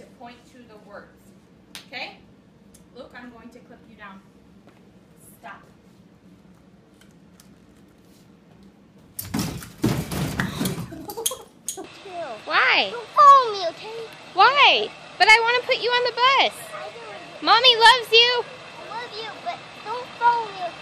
to point to the words. Okay? Luke, I'm going to clip you down. Stop. Why? Don't follow me, okay? Why? But I want to put you on the bus. I do it. Mommy loves you. I love you, but don't follow me, okay?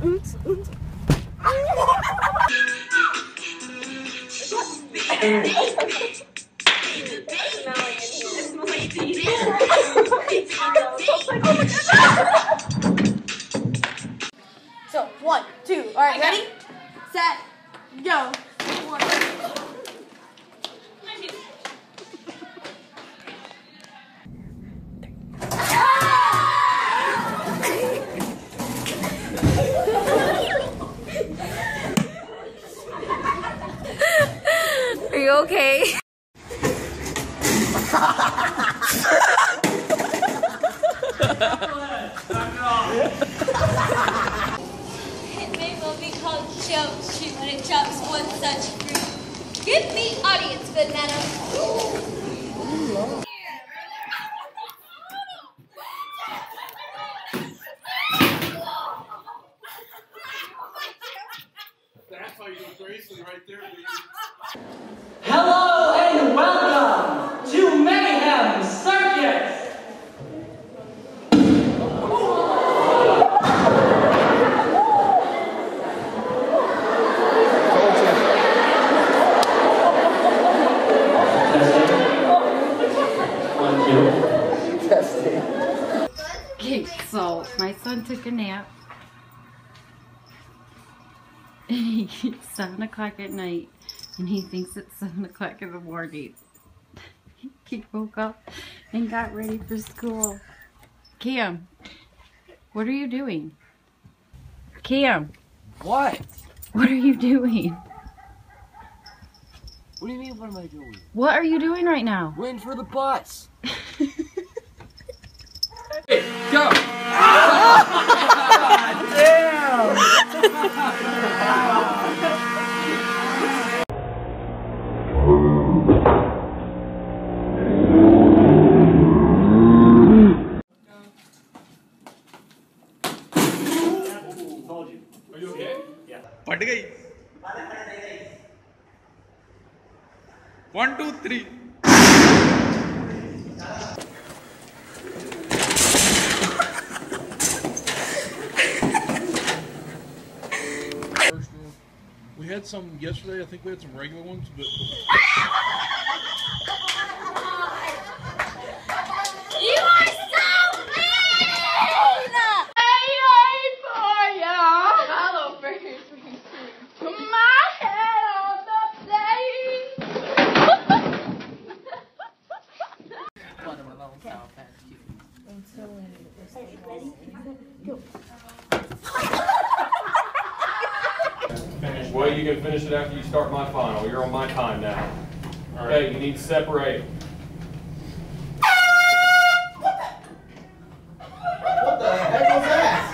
So one, two. All right, ready, good. That's how you do Grayson right there. Hello and welcome to Mayhem Circus! Okay, so my son took a nap. it's seven o'clock at night, and he thinks it's seven o'clock in the morning. he woke up and got ready for school. Cam, what are you doing? Cam, What? what are you doing? What do you mean, what am I doing? What are you doing right now? Waiting for the bus. Go! Are पट गई one two three had some yesterday. I think we had some regular ones, but You are so mean! for ya. Hello, My head on the Finish. Well, you can finish it after you start my final. You're on my time now. Okay, you need to separate. what the heck was that?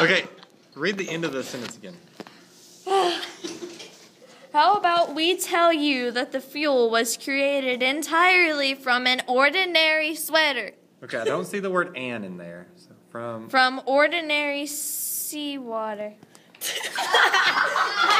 Okay, read the end of the sentence again. How about we tell you that the fuel was created entirely from an ordinary sweater? Okay, I don't see the word "an" in there. So from From ordinary seawater.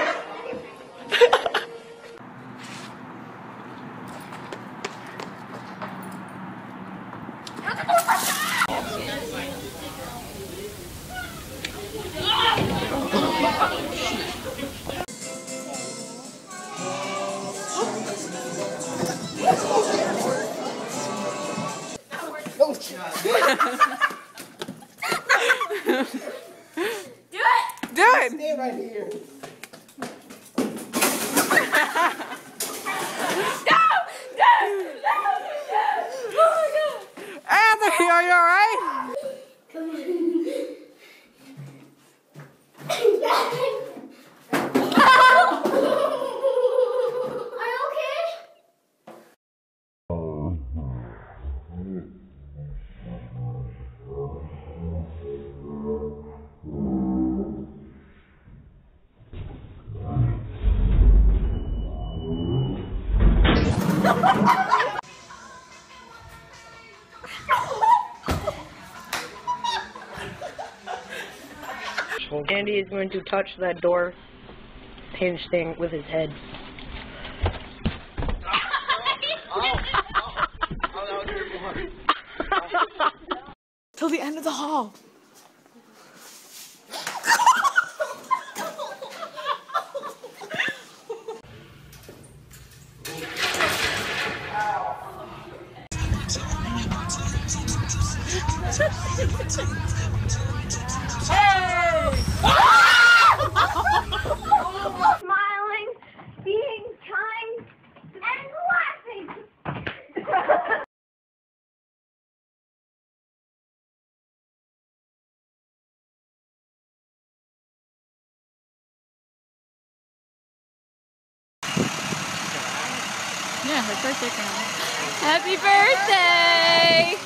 Andy is going to touch that door hinge thing with his head. Till the end of the hall. birthday crown. Happy birthday!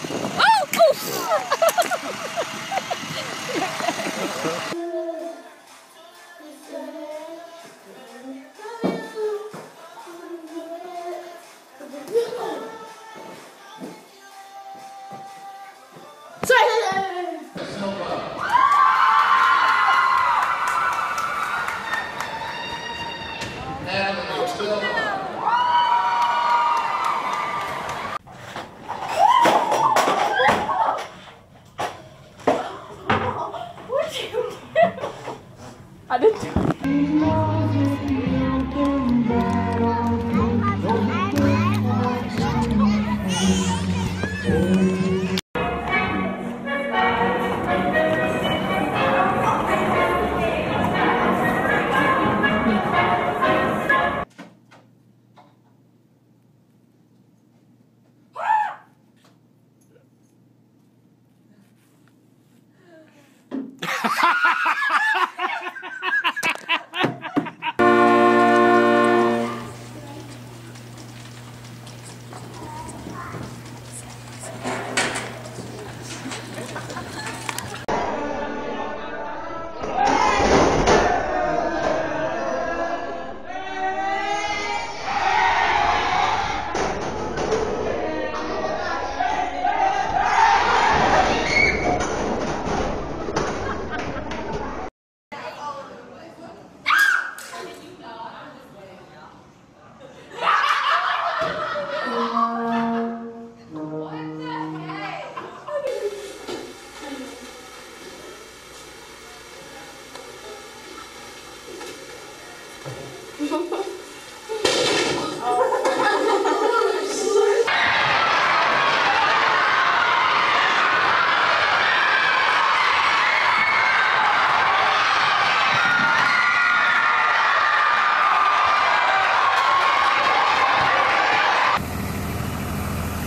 Oh! I didn't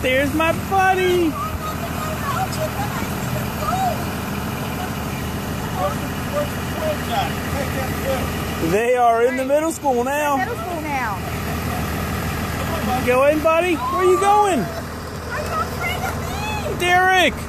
There's my buddy. They are in the middle school now. Middle school now. Go in, buddy. Where are you going? Derek.